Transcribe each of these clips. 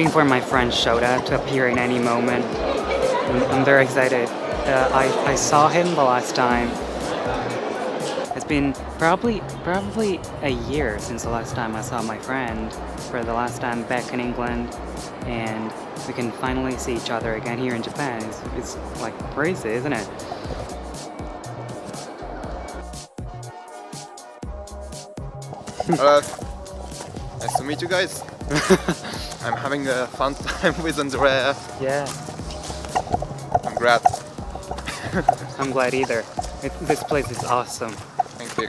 Waiting for my friend Shota to appear in any moment. I'm, I'm very excited. Uh, I, I saw him the last time. It's been probably probably a year since the last time I saw my friend. For the last time back in England, and we can finally see each other again here in Japan. It's, it's like crazy, isn't it? Uh, nice to meet you guys. I'm having a fun time with Andrea. Yeah, I'm glad. I'm glad either. It, this place is awesome. Thank you.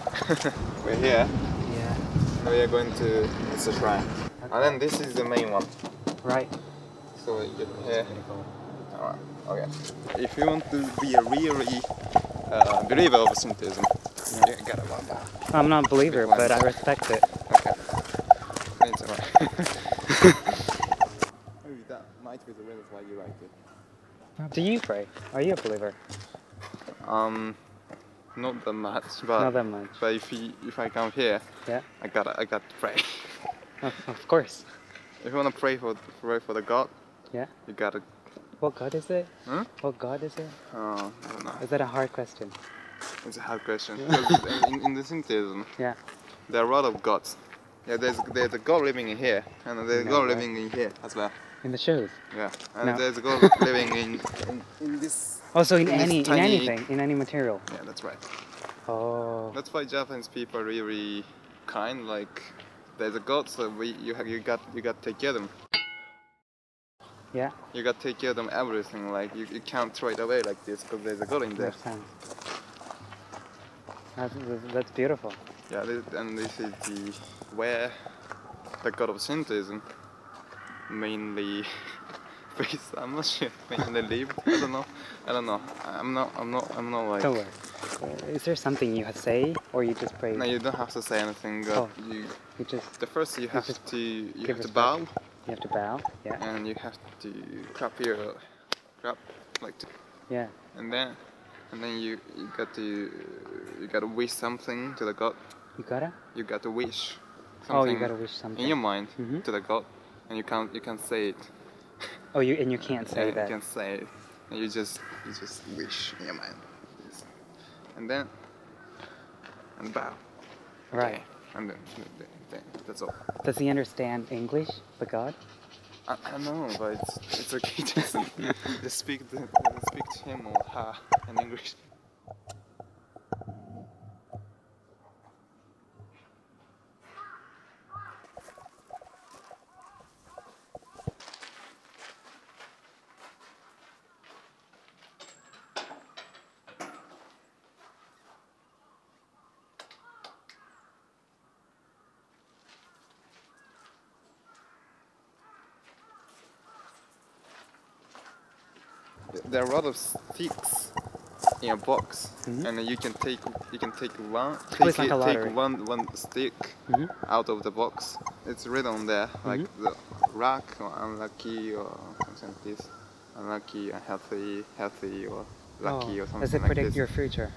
We're here. Yeah, We are going to it's a shrine. And then this is the main one. right. So you get here. Alright, okay. If you want to be a really uh, believer of Shintoism, you gotta want that. I'm not a believer, but I respect it. Okay. It's alright. Maybe that might be the reason why you like it. Do you pray? Are you a believer? Um, not that much, but Not that much. but if you, if I come here, Yeah, I gotta I gotta pray. of, of course. if you wanna pray for pray for the God, Yeah. you gotta. What God is it? Huh? What God is it? Oh, I don't know. Is that a hard question? It's a hard question. In, in the Shintoism, Yeah. there are a lot of gods. Yeah, there's there's a god living in here, and there's a No god living in here as well. In the shoes. Yeah, and No. there's a god living in, in in this. Also in In any in anything, in any material. Yeah, that's right. Oh. That's why Japanese people are really kind. Like, there's a god, so we you have you got you got to take care of them. Yeah. You got to take care of them everything. Like you, you can't throw it away like this because there's a god in there. That's, that's beautiful. Yeah, this, and this is the where the god of Shintoism mainly based. I'm not sure. Mainly lived. I don't know. I don't know. I'm not. I'm not. I'm not like. Don't worry. Uh, Is there something you have to say, or you just pray? No, you don't have to say anything. Oh. You, You just the first you have just to you have to bow you have to bow. Yeah. and you have to clap your clap like to, Yeah. and then and then you you got to you got to wish something to the god. You gotta. You got to wish. Oh, you gotta wish something. in your mind Mhm. to the god, and you can't you can't say it. Oh, you and you can't say Yeah, that. You can't say it. And you just you just wish in your mind. And then and bow. Right. Okay. And then, then, that's all. Does he understand English, the God? I, I don't know, but it's it's okay. Just, just speak the, speak to him or her in English. There are a lot of sticks in a box, Mhm. and you can take you can take one it's take, like it, a lottery. take one one stick Mhm. out of the box. It's written on there like Mm-hmm. the luck or unlucky or something like this. Unlucky, unhealthy, healthy, or lucky oh. or something Does it like predict this. your future?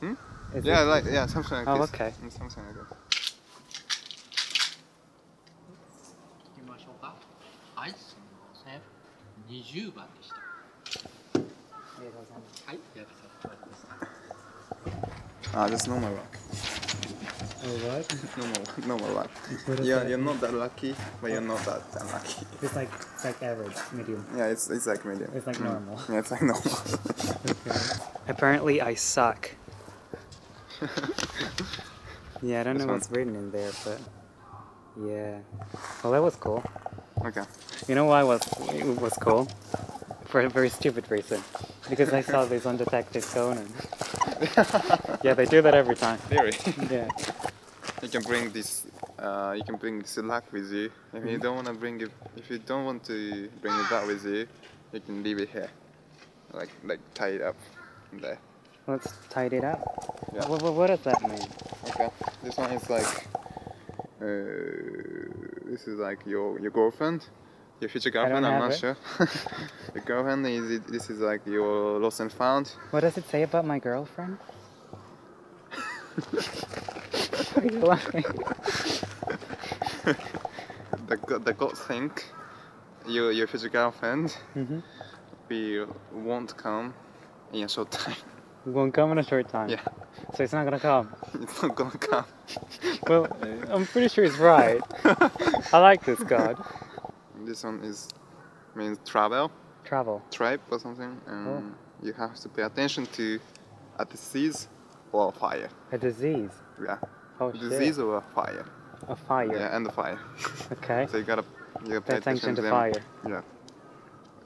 Hmm? Is Yeah, it- like yeah, something like Oh, this. okay. Mm, Something like that. 行きましょうかはいすみません20番でした Ah, just normal luck. Oh, what? Normal, normal luck. What is You're, that? you're not that lucky, but you're not that unlucky. It's like it's like average, medium. Yeah, it's it's like medium. It's like Mm. normal. Yeah, it's like normal. Apparently, I suck. yeah, I don't know This what's written in there, but yeah. Well, that was cool. okay. You know why was it was cool? For a very stupid reason. Because I saw these Detective Conan. yeah, they do that every time. Theory. Yeah. you can bring this. Uh, you can bring this luck with you. If Mm-hmm. you don't want to bring it, if you don't want to bring it back with you, you can leave it here, like like tie it up there. Let's tidy it up. Yeah. What, what, what does that mean? Okay. This one is like. Uh, this is like your your girlfriend, your future girlfriend. I'm not it. sure. your girlfriend is it, this is like your lost and found. What does it say about my girlfriend? Why are you laughing? The god, the god think your your future girlfriend Mm-hmm. will won't come in a short time. Won't come in a short time. Yeah, So it's not gonna come. it's not gonna come. Well, I'm pretty sure it's right. I like this god. This one is means travel, Travel. Trip or something, and oh. you have to pay attention to a disease or a fire. A disease. Yeah, Oh shit. disease or a fire. A fire. Yeah, and the fire. Okay. So you gotta you gotta pay Pay attention attention to them. fire. Yeah.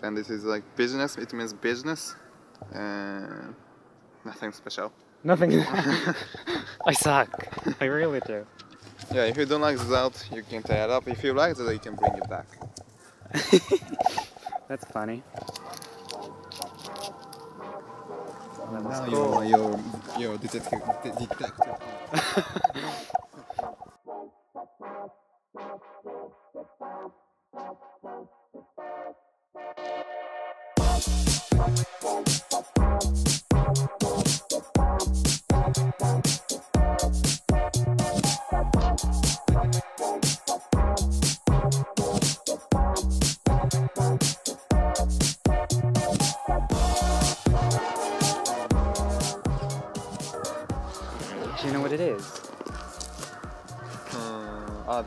And this is like business. It means business. And nothing special. Nothing. I suck. I really do. Yeah, if you don't like the result, you can tie it up. If you like it, you can bring it back. That's funny. Now you're you're you're detective. detective.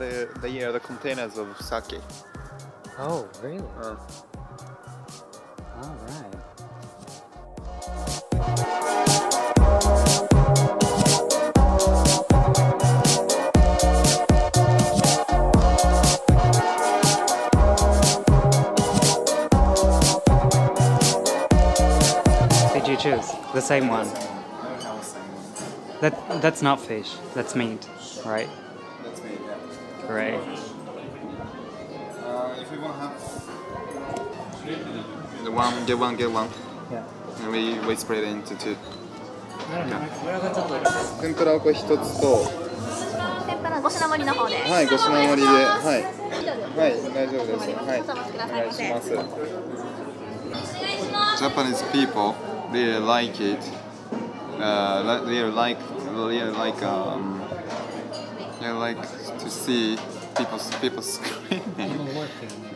They they the containers of sake. Oh, really? Uh, All right. Did you choose the same one? That that's not fish. That's meat, right? that's me. Yeah. Right. Uh, if you want to have the one, get one, get one, Yeah. and we we split it into two. 天ぷらをこれ一つと、天ぷら5品盛りの方で。はい、ご品盛りで、はい、はい、大丈夫です。はい、お待ちくだおさいませ。願いします。Japanese people really like it. Uh, li- they like, they like, um, they like to see people, people screaming.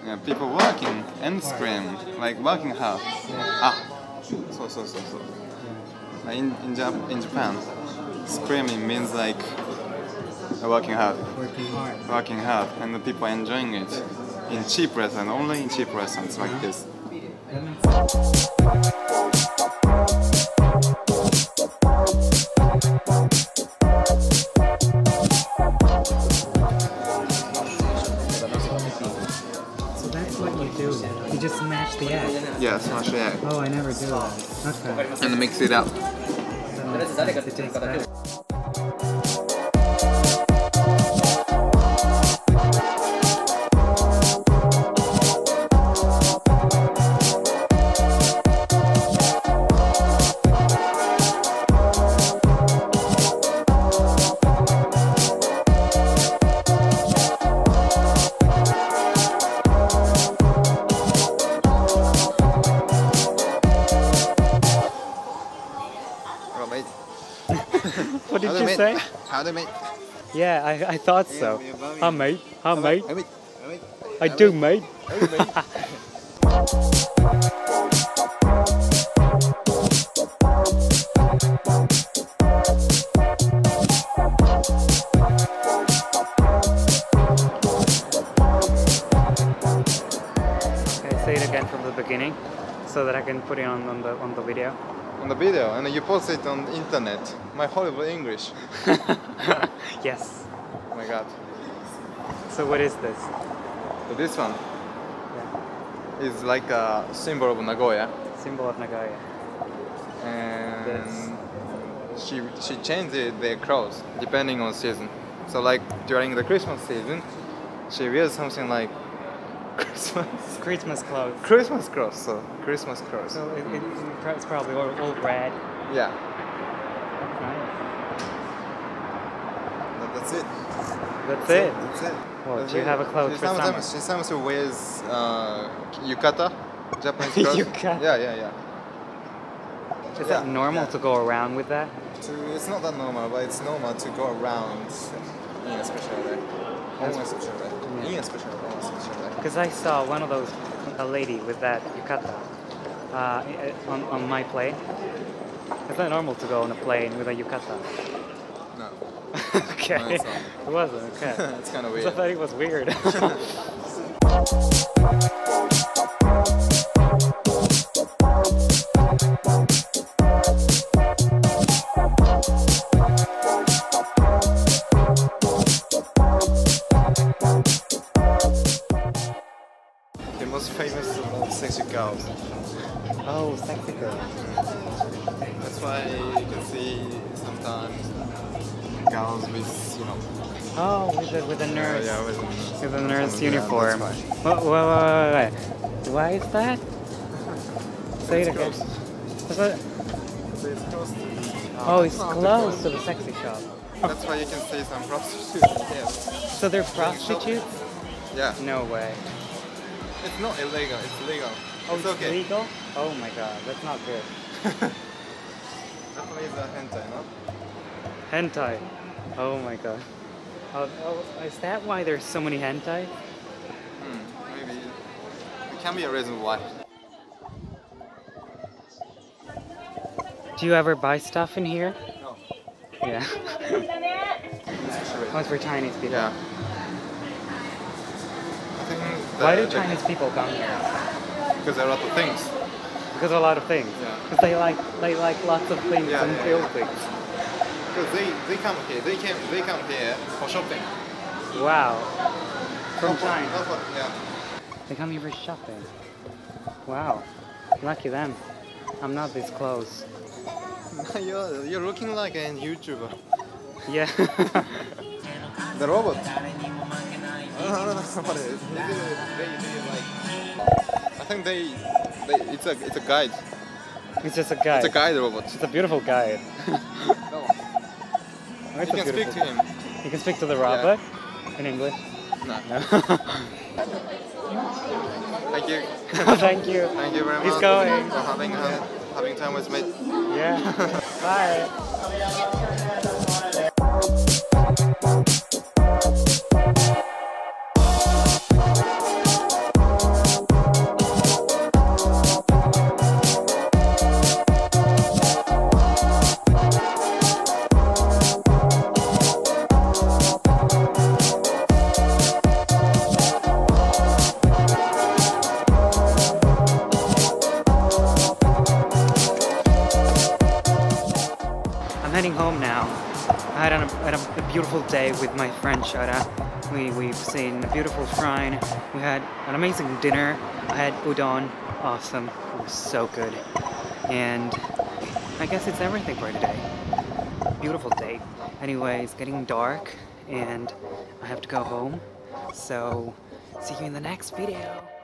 Yeah, people working and scream, like working hard. Ah, so so so so. In in, Jap- in Japan, screaming means like working hard, Working hard. working hard, and the people enjoying it in cheap restaurants, only in cheap restaurants like this. Egg. Yeah, smash the egg Oh, I never do that. Okay. and mix it up. So How do mate? Yeah, I, I thought so. Yeah, yeah, Hi, mate. Hi, mate. How mate? How mate? I do, mate. Okay, say it again from the beginning, so that I can put it on, on the on the video. On the video, and you post it on internet. My horrible English. yes. Oh my god. So what is this? So this one is like a symbol of Nagoya, Symbol of Nagoya. and she she changes their clothes depending on season. So like during the Christmas season, she wears something like Christmas Christmas clothes. Christmas clothes. So Christmas clothes. So it, it, it's probably all, all red. Yeah, Nice. that, that's it. That's it. That's it. Well, That's do you it. have a clothes for summer? She sometimes wears uh, yukata, Japanese clothes. Yukata. Yeah, yeah, yeah. Is Yeah, it normal yeah. to go around with that? To, it's not that normal, but it's normal to go around in a special way. Almost special way. In a special way, almost special way. Because I saw one of those a lady with that yukata uh, on, on my plane. It's not normal to go on a plane with a yukata. Okay. No, it wasn't, okay. it's kind of weird. I thought it was weird. girls with, you know, Oh, with the, with the nurse. yeah, with, With the nurse Yeah, uniform. that's fine. Wait, wait, wait, wait, wait. Why is that? Say it again. it- So it's close to. Oh, it's close to the sexy shop. That's why you can see some prostitutes. Yes. So they're prostitutes? Yeah. No way. It's not illegal. It's legal. Oh, it's okay. legal? Oh my god, that's not good. Definitely the hentai, no? Hentai. Oh my god. Oh, is that why there's so many hentai? Hmm. Maybe. It can be a reason why. Do you ever buy stuff in here? No. Yeah. oh, it's for Chinese people. Yeah. Why do Chinese people come here? Because there are a lot of things. Because of a lot of things. Yeah. Because they like they like lots of things Yeah, and yeah, feel yeah. things. Because they, they come here. They came. They come here for shopping. Wow. From Not China. not for- yeah. They come here for shopping. Wow. Lucky them. I'm not this close. you're, you're looking like a YouTuber. Yeah. The robot. I don't know what it is. They, they, they like. I think they, they. It's a it's a guide. it's just a guide. It's a guide robot. It's a beautiful guy. You can speak to him. You can speak to the robot in English. No. No. Thank you. Thank you. Thank you very much He's going. for having uh, having time with me. Yeah. Bye. With my friend Shara. We, we've seen a beautiful shrine. We had an amazing dinner. I had udon. Awesome. It was so good. And I guess it's everything for today. Beautiful day. Anyway, it's getting dark and I have to go home. So, see you in the next video.